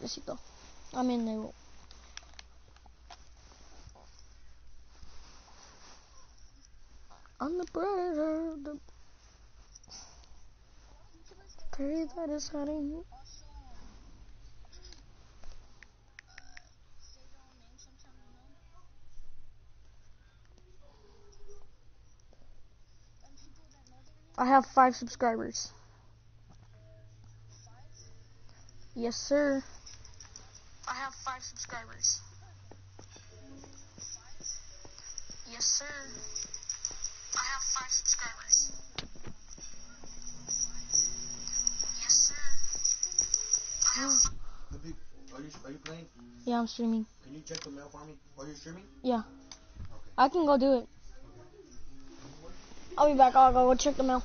Alright, let's go. I'm in there. On the brighter, the day that is heading. I have five subscribers. Yes, sir. I have five subscribers. Yes, sir. I have five subscribers. Yes, sir. I have fi- Are you, are you, are you playing? yeah, I'm streaming. Can you check the mail for me? Are you streaming? Yeah. Okay. I can go do it. I'll be back. I'll go check the mail.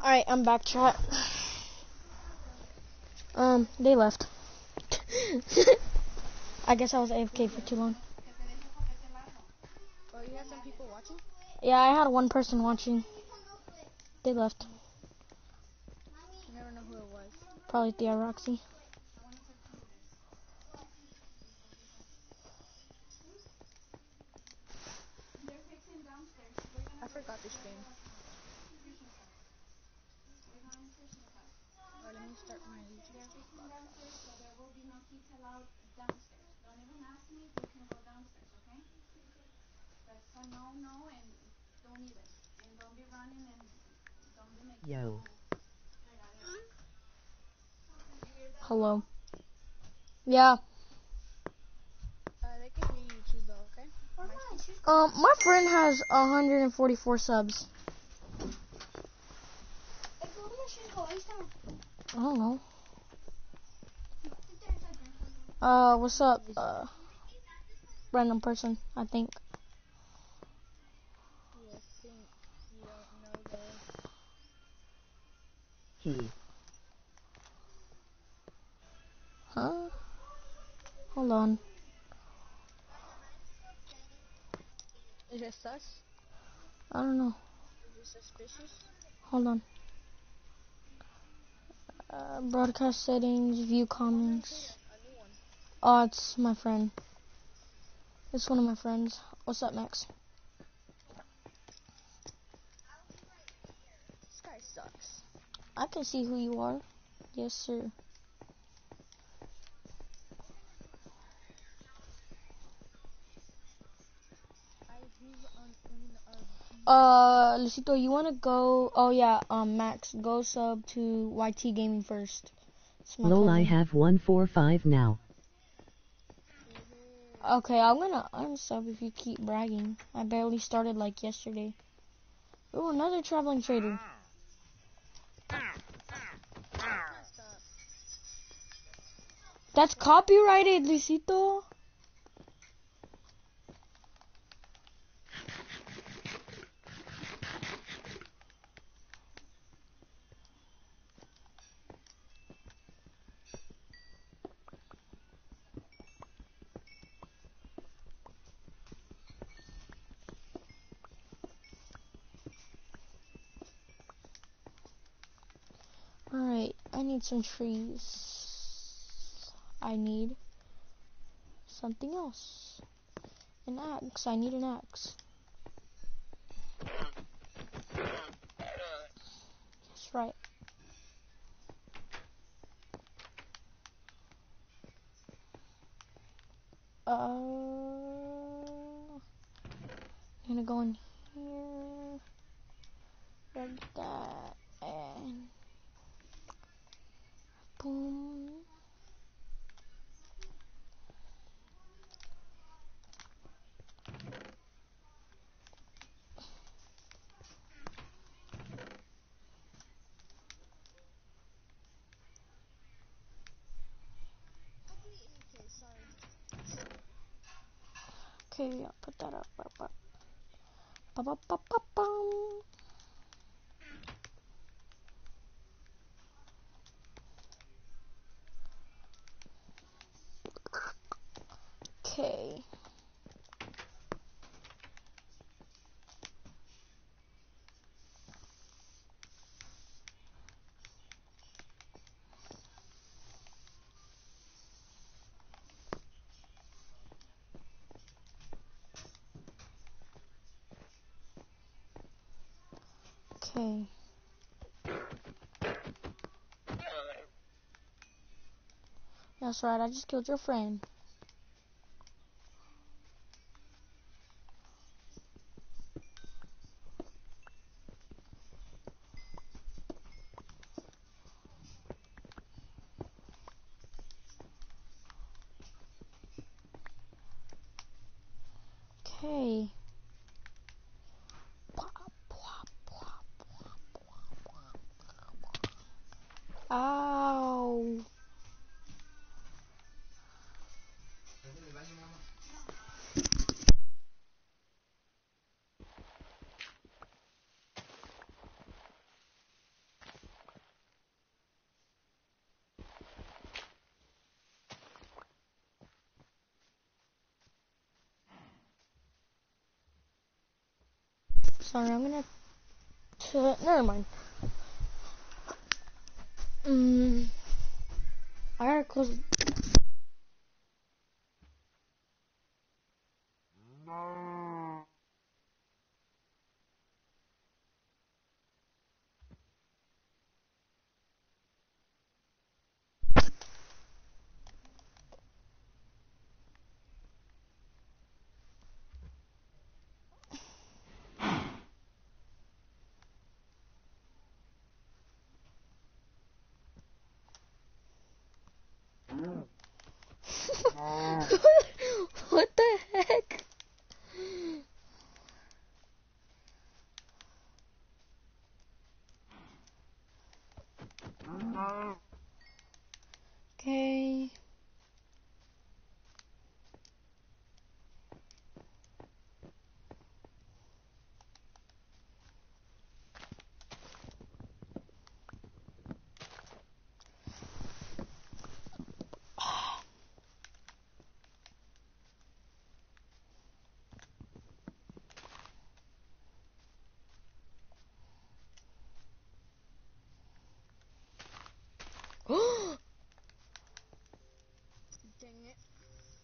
Alright, I'm back, chat. Um, they left. I guess I was AFK for too long. Oh, you had some people watching? Yeah, I had one person watching. They left. You never know who it was. Probably Thea Roxy. I forgot this game. Alright, let me start my YouTube. Yo. Hello. Yeah. Uh, they can hear you too, though, okay? Um, my friend has 144 subs. I don't know. Uh, what's up? Uh, random person, I think. You think you don't know the... Huh? Hold on. Is it sus? I don't know. Is it suspicious? Hold on. Uh, broadcast settings, view comments. A new one. Oh, it's my friend. It's one of my friends. What's up, Max? I can see who you are. Yes, sir. I who's on un of Uh, Lucito, you wanna go? Oh yeah, um, Max, go sub to YT Gaming first. Lol, I have 145 now. Okay, I'm gonna unsub if you keep bragging. I barely started like yesterday. Oh, another traveling trader. That's copyrighted, Lucito. Alright, I need some trees. I need something else. An axe. I need an axe. That's right. 邦。That's right, I just killed your friend. sorry, I'm gonna. never mind. Um, I gotta close. Okay.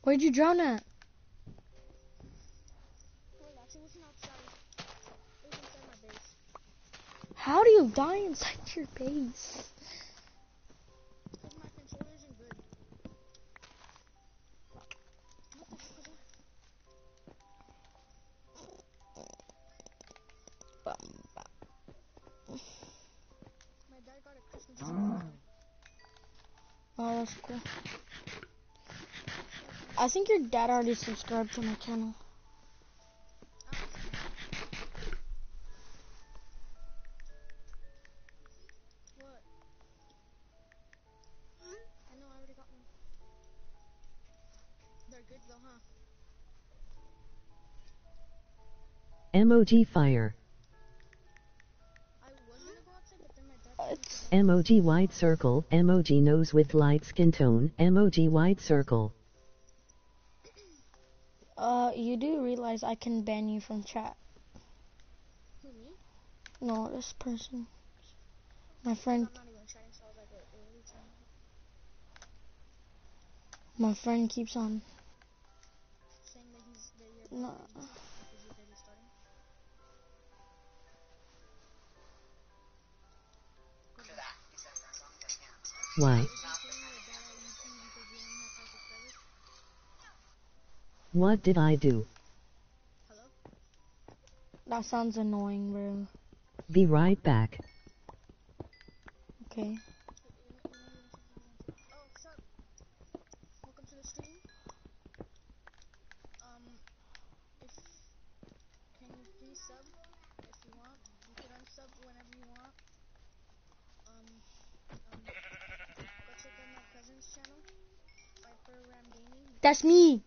Where'd you drown at? Well, actually, it wasn't outside. It was inside my base. How do you die inside your base? Because my ah, controller I think your dad already subscribed to my channel. What? I know, I already got one. They're good though, huh? Emoji fire. I was gonna go outside, but then my dad told me it's- to Emoji wide circle. Emoji nose with light skin tone. Emoji wide circle. Uh, you do realize I can ban you from chat. Who, me? No, this person. My friend, I'm not even trying, so I was like, wait, what are you trying to my friend keeps on. Saying that he's, that No. about to leave, because your dad is starting? Why? Is he saying your dad on YouTube because you only have five subscribers? What did I do? Hello? That sounds annoying, bro. Be right back. Okay. You know,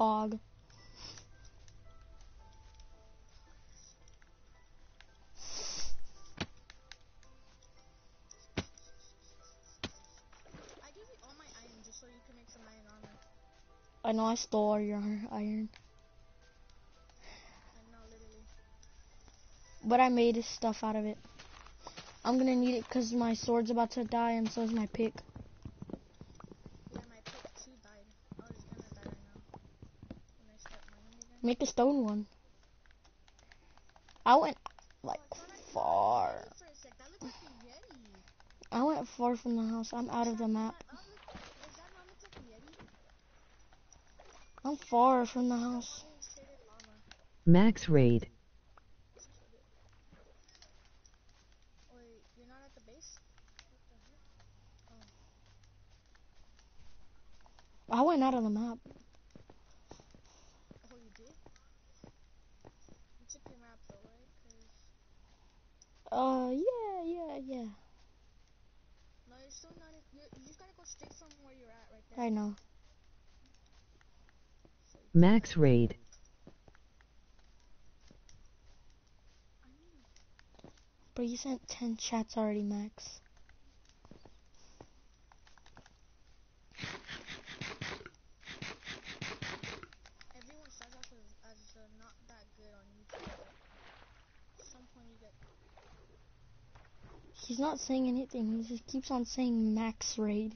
armor. I know I stole all your iron, no, literally. but I made stuff out of it. I'm gonna need it because my sword's about to die and so is my pick. Yeah, my pick two died. Oh, it's gonna die right now. When I start mining again. Make a stone one. I went like far. I went far from the house. I'm out of the map. I'm far from the house. Max raid. Max Reid. But you sent 10 chats already, Max. He's not saying anything, he just keeps on saying max raid.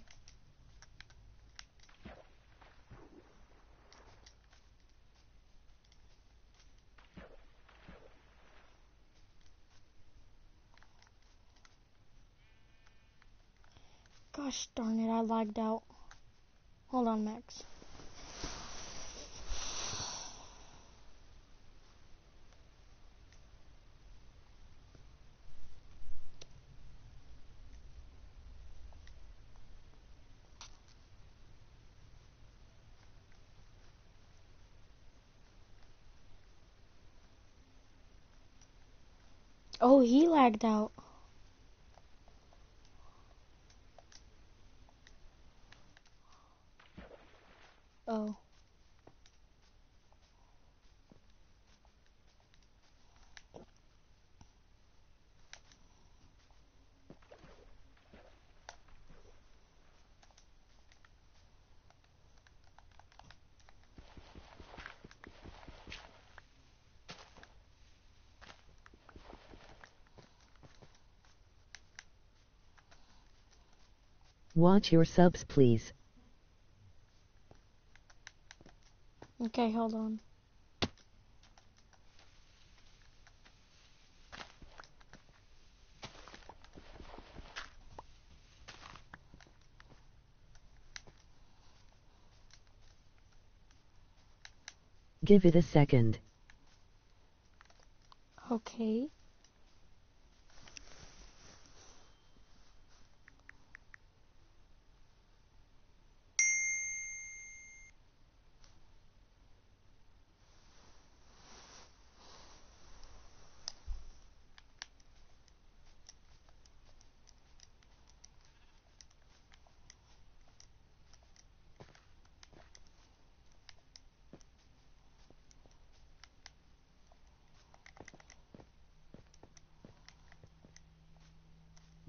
Gosh darn it, I lagged out. Hold on, Max. Oh, he lagged out. Oh. Watch your subs please. Okay, hold on. Give it a second. Okay.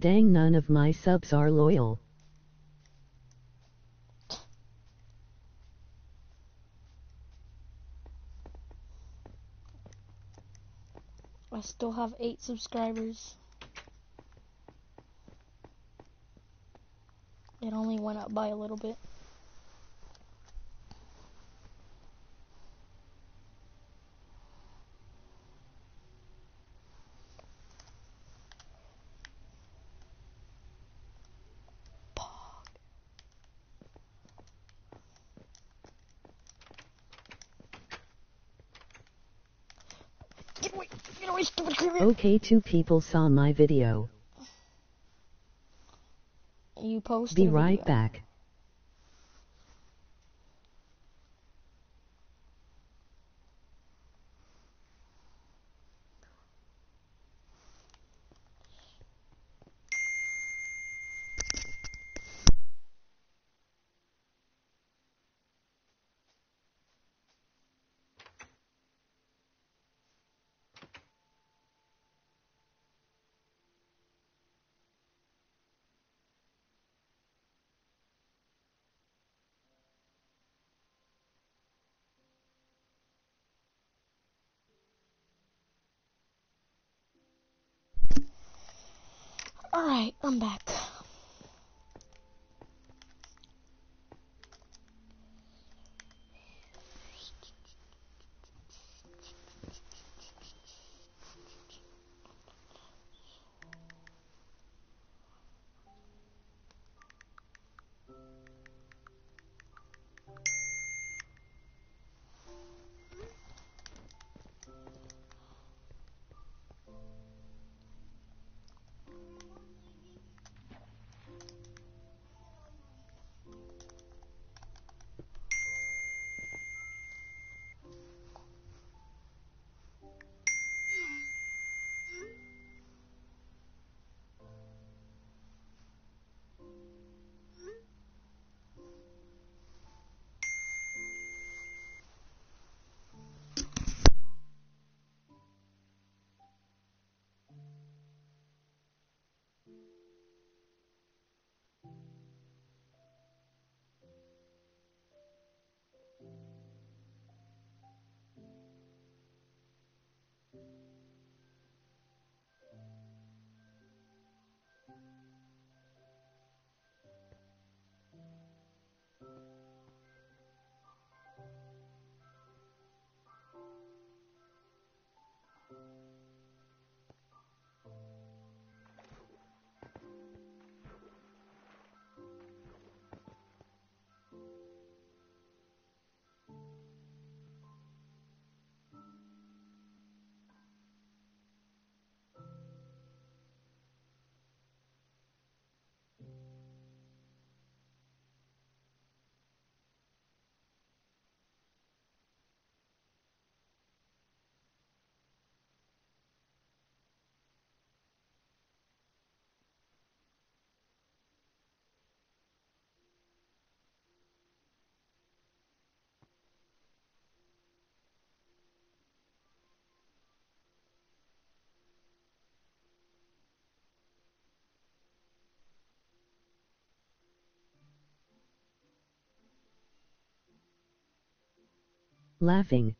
Dang none of my subs are loyal. I still have eight subscribers. It only went up by a little bit. Get away! Get away, stupid creeper! Okay two people saw my video. You posted Be right video. back. Alright, I'm back. Laughing.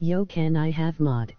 Yo can I have mod?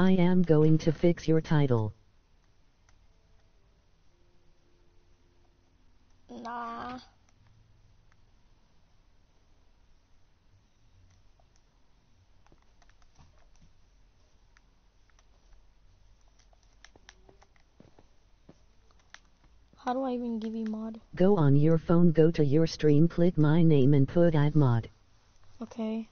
I am going to fix your title. Nah. How do I even give you mod? Go on your phone, go to your stream, click my name and put add mod. Okay.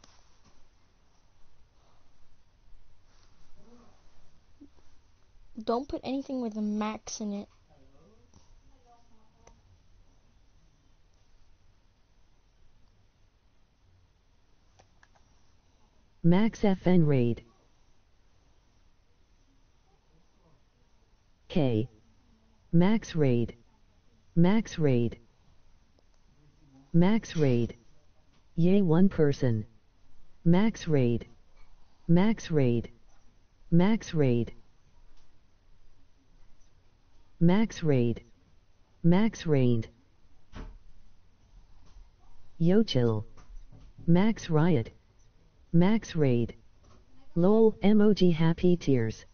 Don't put anything with a max in it. Max FN raid. K. Max raid. Max raid. Max raid. Yay one person. Max raid. Max raid. Max raid. Max raid. Max raid. Yo chill. Max riot. Max raid. Lol emoji happy tears.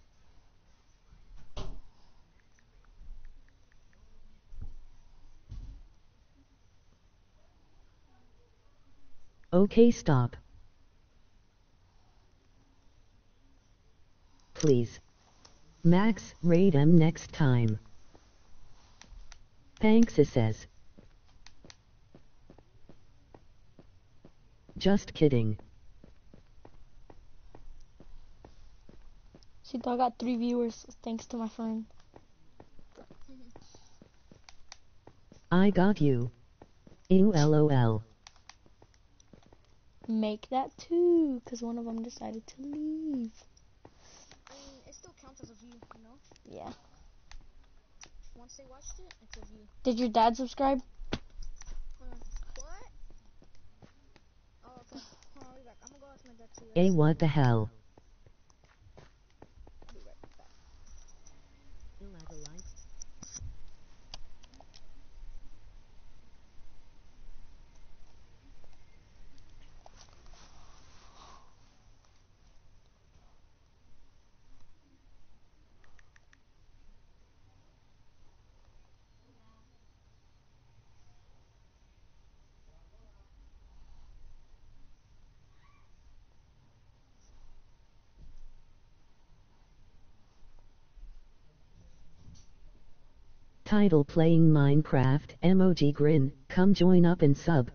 Okay stop. Please. Max, raid him next time. Thanks it says. Just kidding. See, I got three viewers thanks to my friend. I got you. Ew lol. Make that two, because one of them decided to leave. I mean, it still counts as a view, you know? Yeah. Once they watched it, it's a view. Did your dad subscribe? Hold on. What? Oh, the okay. Hold on, I'll be back. I'm gonna go ask my dad too. A guys. what the hell? I'll be right back. Title playing Minecraft emoji grin. Come join up and sub.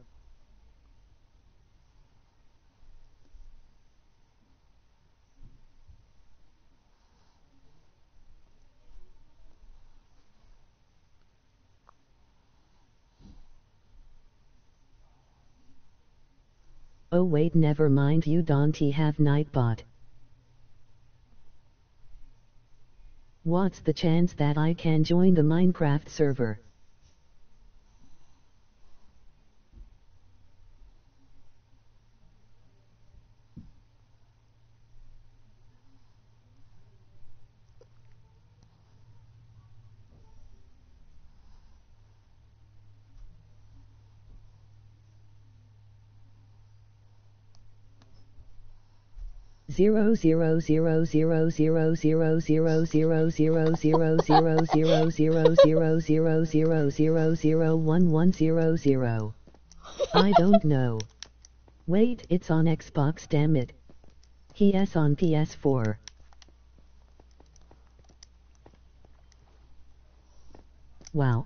Oh wait never mind you don't have Nightbot. What's the chance that I can join the Minecraft server? Zero zero zero zero zero zero zero zero zero zero zero zero zero zero zero zero zero zero one one zero zero. I don't know. Wait, it's on Xbox, damn it. PS on PS4. Wow.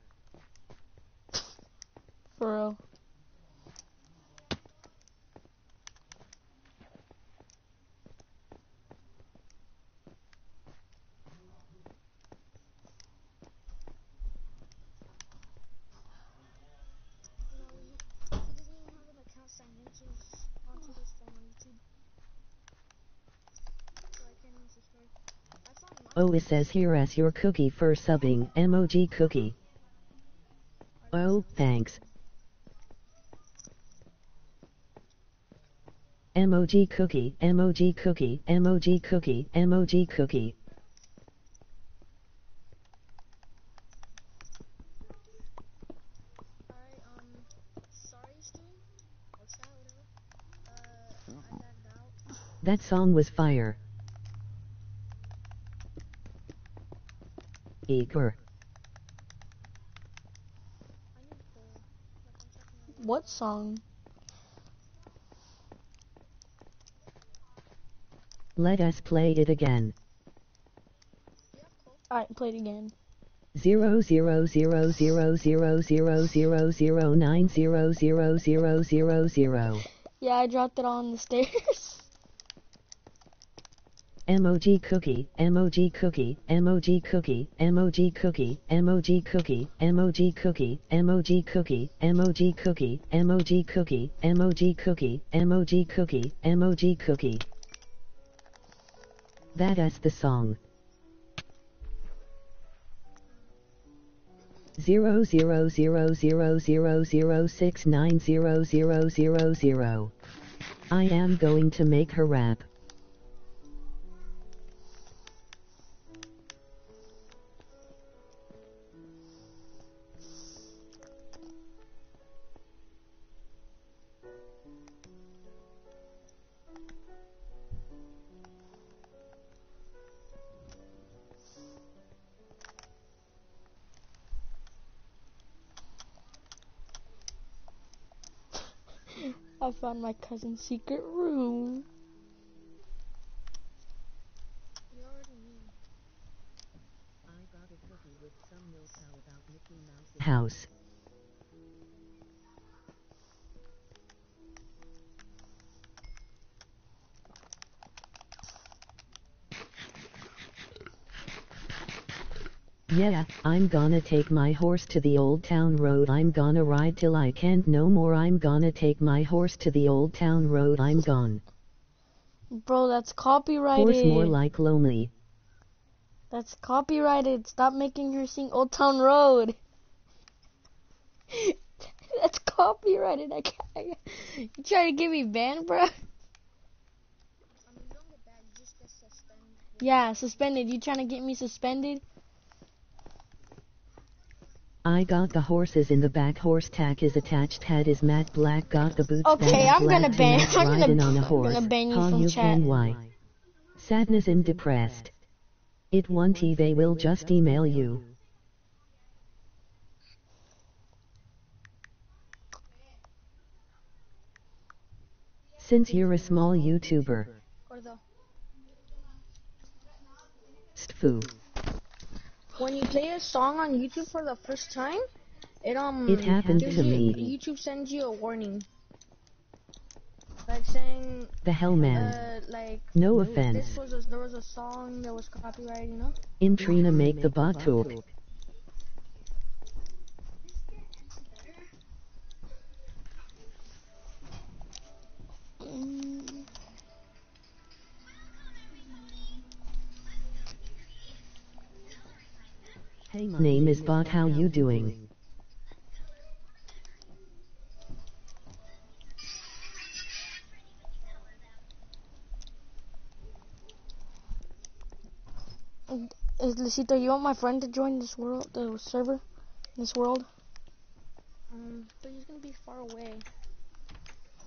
Lois says here as your cookie for subbing emoji cookie. Oh, thanks. Emoji cookie, emoji cookie, emoji cookie, emoji cookie. That song was fire. Eager. I need the, like, I'm checking out. What song? Let us play it again. Alright, play it again. Zero zero zero zero zero zero zero zero nine zero zero zero zero zero. Yeah, I dropped it on the stairs. Emoji cookie, emoji cookie, emoji cookie, emoji cookie, emoji cookie, emoji cookie, emoji cookie, emoji cookie, emoji cookie, emoji cookie, emoji cookie, emoji cookie. That is the song. Zero zero zero zero zero zero six nine zero zero zero zero. I am going to make her rap. I found my cousin's secret room. Yeah, I'm gonna take my horse to the old town road. I'm gonna ride till I can't no more. I'm gonna take my horse to the old town road. I'm gone. Bro, that's copyrighted. Horse more like lonely. That's copyrighted. Stop making her sing Old Town Road. that's copyrighted. I can't. You trying to get me banned, bro? I mean, you don't get banned, you just get suspended. Yeah, suspended. You trying to get me suspended? I got the horses in the back. Horse tack is attached. Head is matte black. Got the boots. Okay, I'm gonna black ban- I'm gonna- riding on a I'm horse. gonna ban you from you chat. can why? Sadness and depressed. It won't. They will just email you. Since you're a small YouTuber, Gordo. When you play a song on YouTube for the first time, it um It happened to me. YouTube sends you a warning, like saying, The hell man. uh, like No this offense. was a, there was a song that was copyrighted, you know. Intrina make the bot talk. Name is Bot. How you doing? Is Lucito, you want my friend to join this world, the server, this world? Um, but he's gonna be far away.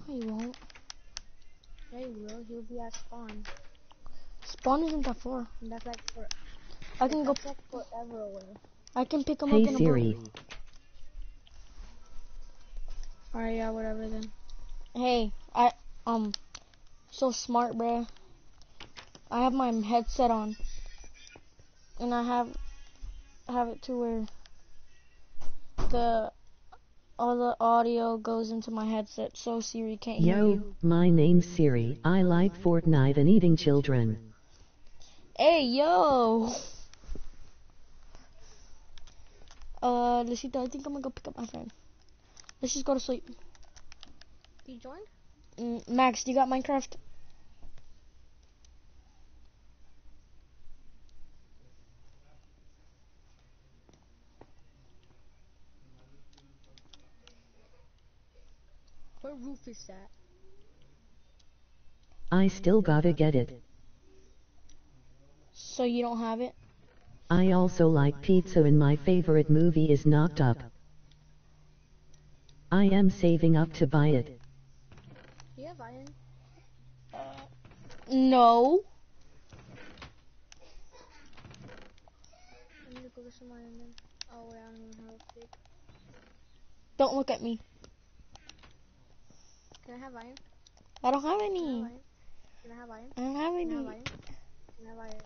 No, you won't. Yeah, he will. He'll be at spawn. Spawn isn't that far. And that's like for I can go. pick like forever away. I can pick them Hey up in a Siri. boat. Alright, yeah, whatever then. Hey, I um, so smart, bruh. I have my headset on, and I have have it to where the all the audio goes into my headset, so Siri can't hear Yo, you. my name's Siri. I like Fortnite and eating children. Hey, yo. Uh, Lucito, I think I'm gonna go pick up my friend. Let's just go to sleep. You joined? Mm, Max, do you got Minecraft? What roof is that? I still gotta get it. So you don't have it? I also like pizza and my favorite movie is Knocked Up. I am saving up to buy it. You have iron? Uh. No. I need to go get some iron. Oh wait, I don't even have a pick. Don't look at me. Can I have iron? I don't have any. Can I have iron? I don't have Can I have any. iron? Can I have iron?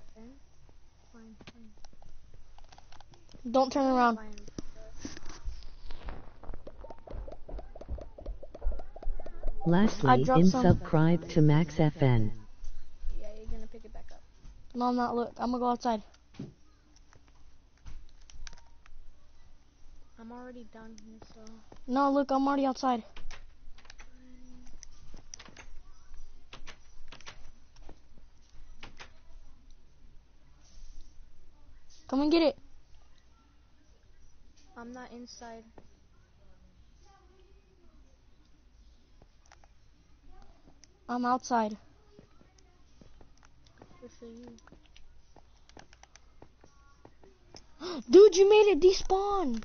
Fine, fine. Don't turn Can I have around. Lastly, dropped in some. subscribe to Max FN. Yeah, you're gonna pick it back up. No, I'm not. Look, I'm gonna go outside. I'm already done here, so. No, look, I'm already outside. Come and get it. I'm not inside. I'm outside. Good for you. Dude, you made it despawn.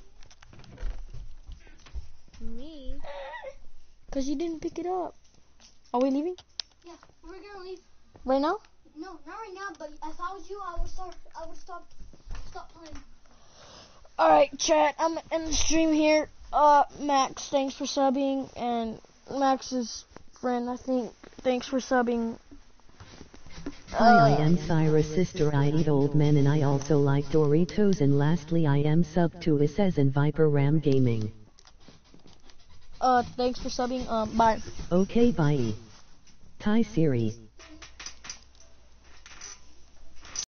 Me? Cause you didn't pick it up. Are we leaving Yeah, we're gonna leave. right now? No, not right now. But if I was you, I would start. I would stop. Stop playing. All right, chat. I'm in the stream here. Uh, Max, thanks for subbing, and Max's friend, I think, thanks for subbing. Hi, I am Cyrus' sister. I eat old men and I also like Doritos. And lastly, I am sub to Ises and Viper Ram Gaming. Uh, thanks for subbing. Um, bye. Okay, bye. Ty Siri.